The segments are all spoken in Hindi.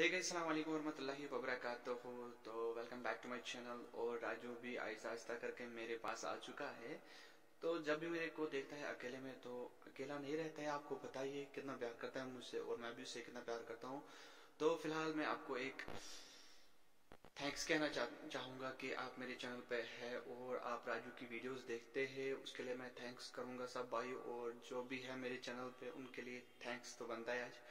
हे गई सलामकुम वरहमतुल्लाहि वबरकातुहू तो welcome back to my channel और राजू भी आहिस्ता आहिस्ता करके मेरे पास आ चुका है तो जब भी मेरे को देखता है अकेले में तो अकेला नहीं रहता है। आपको बताइए कितना प्यार करता है मुझसे और मैं भी उससे कितना प्यार करता हूँ। तो फ़िलहाल मैं आपको एक थैंक्स कहना चाहूँगा कि आप मेरे चैनल पे है और आप राजू की वीडियोस देखते हैं। उसके लिए मैं थैंक्स करूँगा सब भाई और जो भी है मेरे चैनल पे, उनके लिए थैंक्स तो बनता है आज।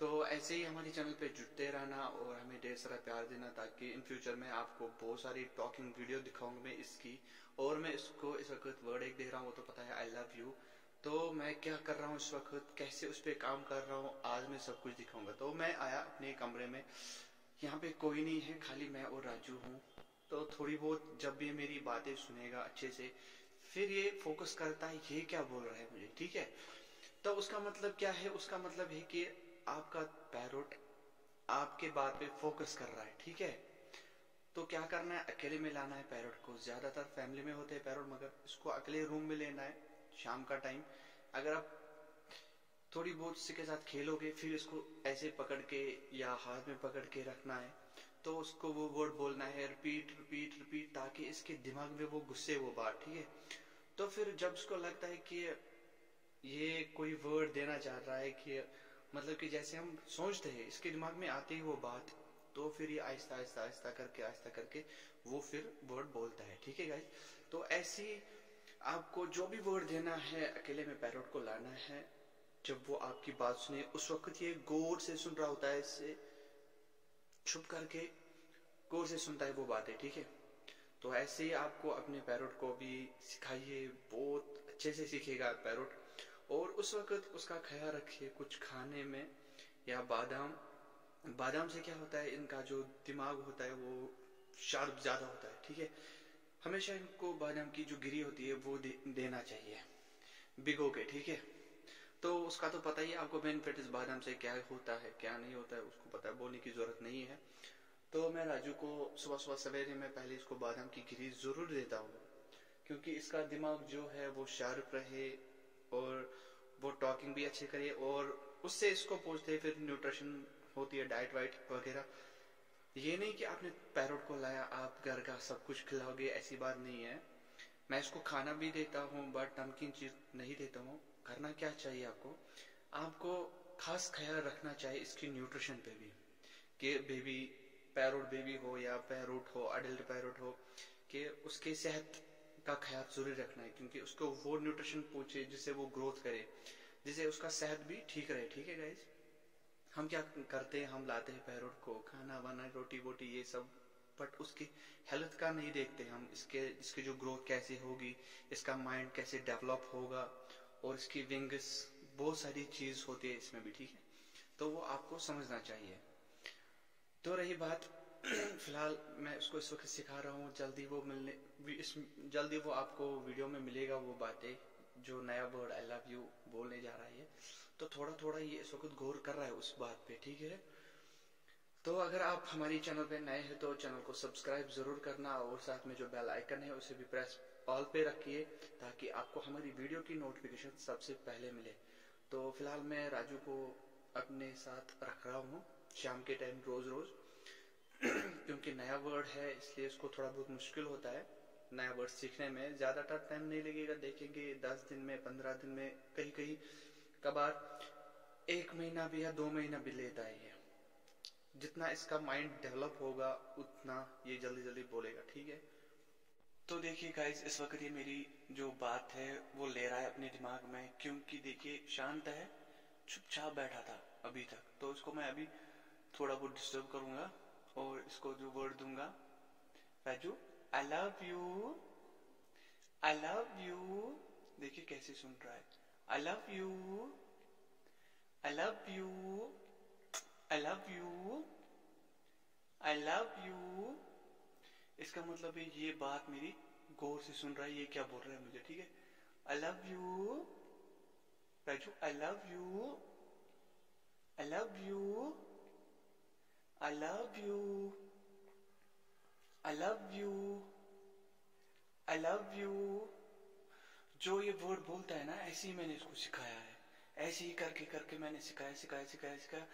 तो ऐसे ही हमारे चैनल पे जुड़ते रहना और हमें ढेर सारा प्यार देना ताकि इन फ्यूचर में आपको बहुत सारी टॉकिंग वीडियो दिखाऊँगा मैं इसकी। और मैं इसको, इस वक्त वर्ड एक दे रहा हूँ तो पता है आई लव यू तो मैं क्या कर रहा हूँ इस वक्त, कैसे उस पर काम कर रहा हूँ, आज मैं सब कुछ दिखाऊँगा। तो मैं आया अपने कमरे में। यहाँ पे कोई नहीं है, खाली मैं और राजू हूँ। तो थोड़ी बहुत जब भी मेरी बातें सुनेगा अच्छे से, फिर ये फोकस करता है, ये क्या बोल रहा है मुझे, ठीक है? तो उसका मतलब क्या है? उसका मतलब है कि आपका पैरोट आपके बात पे फोकस कर रहा है, ठीक है? तो क्या करना है? अकेले में लाना है पैरोट को। ज़्यादातर फैमिली में होते हैं पैरोट मगर इसको अकेले रूम में लेना है, शाम का टाइम अगर आप थोड़ी बहुत इसके साथ खेलोगे, फिर इसको ऐसे पकड़ के या हाथ में पकड़ के रखना है तो उसको वो वर्ड बोलना है रिपीट रिपीट रिपीट ताकि इसके दिमाग में वो गुस्से, वो बात, ठीक है? तो फिर जब उसको लगता है कि ये कोई वर्ड देना चाह रहा है, कि मतलब कि जैसे हम सोचते हैं, इसके दिमाग में आती है वो बात तो फिर ये आहिस्ता आहिस्ता आहिस्ता करके आहिस्ता करके वो फिर वर्ड बोलता है। ठीक है गाइज़ तो ऐसी आपको जो भी वर्ड देना है, अकेले में पैरोट को लाना है, जब वो आपकी बात सुने, उस वक्त ये गौर से सुन रहा होता है, इससे छुप करके गौर से सुनता है वो बातें। ठीक है? तो ऐसे ही आपको अपने पैरोट को भी सिखाइए, बहुत अच्छे से सीखेगा पैरोट और उस वक्त उसका ख्याल रखिए कुछ खाने में या बादाम। बादाम से क्या होता है? इनका जो दिमाग होता है वो शार्प ज़्यादा होता है ठीक है? हमेशा इनको बादाम की जो गिरी होती है वो दे, देना चाहिए। भिगो के ठीक है? तो उसका तो पता ही आपको बेनिफिट इस बादाम से क्या होता है क्या नहीं होता है उसको पता है बोलने की ज़रूरत नहीं है। तो मैं राजू को सुबह सुबह सवेरे में पहले इसको बादाम की गिरी ज़रूर देता हूँ क्योंकि इसका दिमाग जो है वो शार्प रहे और वो टॉकिंग भी अच्छी करे और उससे इसको पूछते फिर न्यूट्रिशन होती है डाइट वाइट वगैरह। ये नहीं कि आपने पैरोट को लाया, आप घर का सब कुछ खिलाओगे, ऐसी बात नहीं है। मैं इसको खाना भी देता हूँ बट नमकीन चीज़ नहीं देता हूँ। करना क्या चाहिए आपको? आपको खास ख्याल रखना चाहिए इसकी न्यूट्रिशन पे भी, कि बेबी पैरोट बेबी हो या पैरोट हो अडल्ट पैरोट हो, कि उसके सेहत का ख्याल ज़रूरी रखना है, क्योंकि उसको वो न्यूट्रिशन पूछे जिससे वो ग्रोथ करे, जिससे उसका सेहत भी ठीक रहे, ठीक है गाइज़ हम क्या करते हैं? हम लाते हैं पैरोट को, खाना वाना रोटी वोटी, ये सब बट उसकी हेल्थ का नहीं देखते हम, इसके, इसकी जो ग्रोथ कैसे होगी, इसका माइंड कैसे डेवलप होगा, और इसकी विंग्स बहुत सारी चीज़ होती है इसमें भी, ठीक है? तो वो आपको समझना चाहिए। तो रही बात फ़िलहाल मैं उसको इस वक्त सिखा रहा हूँ। जल्दी वो मिलने, इस, जल्दी वो आपको वीडियो में मिलेगा वो बातें जो नया वर्ड आई लव यू बोलने जा रहा है। तो थोड़ा थोड़ा ये इस वक्त गौर कर रहा है उस बात पे, ठीक है? तो अगर आप हमारी चैनल पे नए हैं तो चैनल को सब्सक्राइब ज़रूर करना और साथ में जो बेल आइकन है उसे भी प्रेस ऑल पे रखिए ताकि आपको हमारी वीडियो की नोटिफिकेशन सबसे पहले मिले। तो फ़िलहाल मैं राजू को अपने साथ रख रहा हूँ शाम के टाइम रोज रोज क्योंकि नया वर्ड है, इसलिए इसको थोड़ा बहुत मुश्किल होता है। नया वर्ड सीखने में ज़्यादातर टाइम नहीं लगेगा, देखेंगे दस दिन में, पंद्रह दिन में कहीं कहीं कबार एक महीना भी या दो महीना भी लेता है। ये जितना इसका माइंड डेवलप होगा, उतना ये जल्दी जल्दी बोलेगा, ठीक है? तो देखिए गाइस इस वक्त ये मेरी जो बात है, वो ले रहा है अपने दिमाग में, क्योंकि देखिए शांत है, चुपचाप बैठा था अभी तक। तो इसको मैं अभी थोड़ा बहुत डिस्टर्ब करूँगा। और इसको जो वर्ड दूँगा, Raju I love you I love you देखिए कैसे सुन रहा है। I love you I love you I love you I love you इसका मतलब है ये बात मेरी गौर से सुन रहा है, ये क्या बोल रहा है मुझे, ठीक है? I love you Raju I love you I love you I love you. I love you. I love you. जो ये वर्ड बोलता है ना, ऐसे ही मैंने इसको सिखाया है ऐसे ही करके करके मैंने सिखाया सिखाया सिखाया सिखाया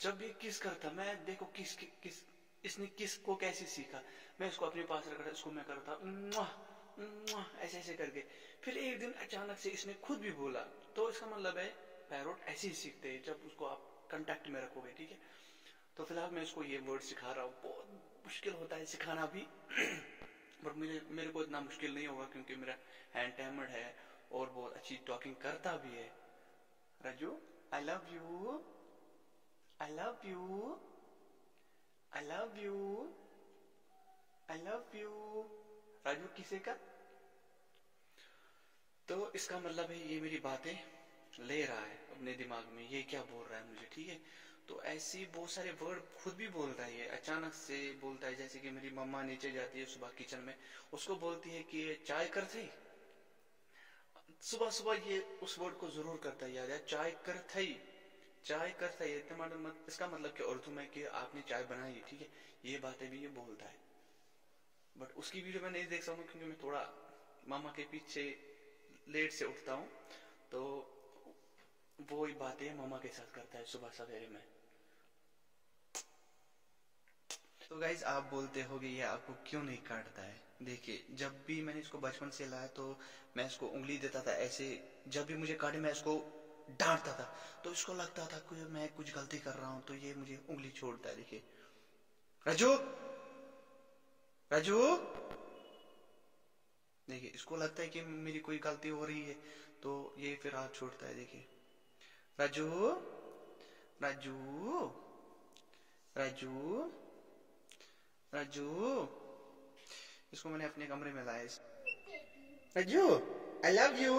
जब भी किस करता, मैं देखो किस किस, इसने किस को कैसे सीखा मैं उसको अपने पास रखा था, उसको मैं करता ऐसे ऐसे करके फिर एक दिन अचानक से इसने खुद भी बोला तो इसका मतलब है, पैरोट ऐसे ही सीखते हैं जब उसको आप कंटेक्ट में रखोगे, ठीक है तो फ़िलहाल मैं उसको ये वर्ड सिखा रहा हूँ। बहुत मुश्किल होता है सिखाना भी। बट मेरे मेरे को इतना मुश्किल नहीं होगा क्योंकि मेरा हैंड टैमर्ड है और बहुत अच्छी टॉकिंग करता भी है। Raju I love you I love you I love you I love you Raju, किसे का? तो इसका मतलब है, ये मेरी बातें ले रहा है अपने दिमाग में। ये क्या बोल रहा है मुझे, ठीक है? तो ऐसी बहुत सारे वर्ड खुद भी बोलता है। अचानक से बोलता है, जैसे कि मेरी मम्मा नीचे जाती है सुबह किचन में, उसको बोलती है कि ये चाय कर थी सुबह सुबह ये उस वर्ड को ज़रूर करता है, याद है, चाय कर थी चाय कर थी इसका मतलब कि उर्दू में कि आपने चाय बनाई, ठीक है? ये बातें भी ये बोलता है। बट उसकी वीडियो मैं नहीं देख सकता क्योंकि मैं थोड़ा मामा के पीछे लेट से उठता हूँ। तो वो बातें मामा के साथ करता है सुबह सवेरे में। तो गाइज़ आप बोलते हो ये आपको क्यों नहीं काटता है? देखिए, जब भी मैंने इसको बचपन से लाया तो मैं इसको उंगली देता था, ऐसे जब भी मुझे काटे, मैं इसको डांटता था। तो इसको लगता था कि मैं कुछ गलती कर रहा हूँ तो ये मुझे उंगली छोड़ता है, देखिए। राजू! राजू! देखिए, इसको लगता है कि मेरी कोई गलती हो रही है तो ये फिर हाथ छोड़ता है, देखिए। राजू! राजू! राजू! राजू इसको मैंने अपने कमरे में लाया इस Raju I love you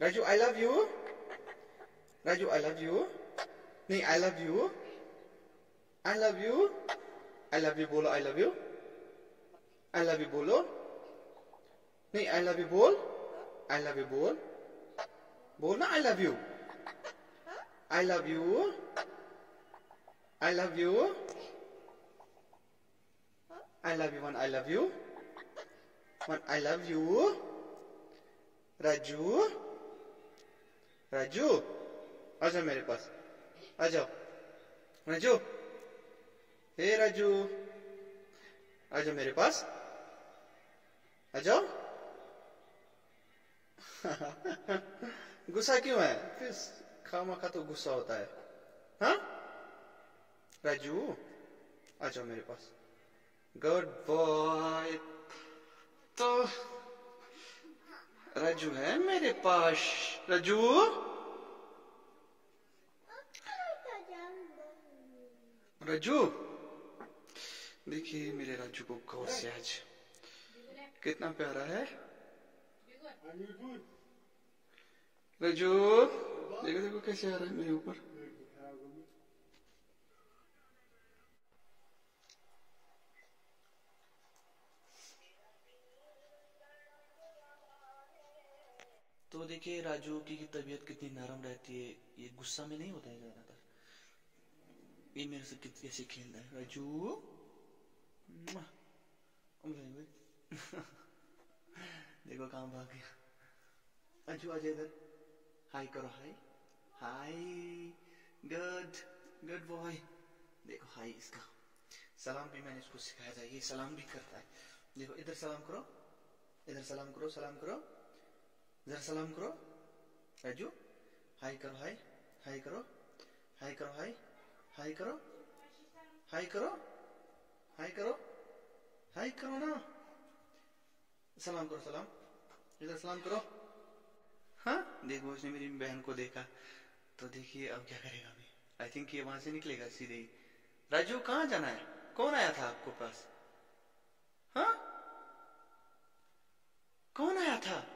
Raju I love you Raju I love you नहीं I love you I love you I love you बोलो I love you I love you बोलो नहीं आई लव यू बोल आई लव यू बोल बोल ना I love you I love you I love you I love you one I love you one I love you Raju Raju आ जाओ मेरे पास आ जाओ राजू हे राजू आ जाओ मेरे पास आ जाओ गुस्सा क्यों है फिर खामा खा तो गुस्सा होता है हाँ राजू आ जाओ मेरे पास गुड बॉय तो राजू है मेरे पास। राजू? राजू? देखिए मेरे राजू को गौर से आज कितना प्यारा है। रजू, देखो देखो कैसे आ रहा है मेरे ऊपर। तो देखिए राजू की की तबीयत कितनी नरम रहती है, ये गुस्सा में नहीं होता है ज़्यादातर? ये मेरे से कितने कैसे खेल रहा है। राजू? देखो कहाँ भाग गया। अंशु आज इधर। हाय करो hi hi good good boy देखो हाय इसका। सलाम भी मैंने इसको सिखाया था, ये सलाम भी करता है। देखो, इधर सलाम करो। इधर सलाम करो सलाम करो। इधर सलाम करो। राजू, हाय करो, हाय हाय करो हाय करो, हाय हाय करो हाय करो हाय करो हाय करो ना। सलाम करो, सलाम। इधर सलाम करो। हाँ देखो, उसने मेरी बहन को देखा। तो देखिए, अब क्या करेगा अभी? आई थिंक ये वहाँ से निकलेगा सीधे ही। राजू, कहाँ जाना है? कौन आया था आपको पास? हाँ? कौन आया था?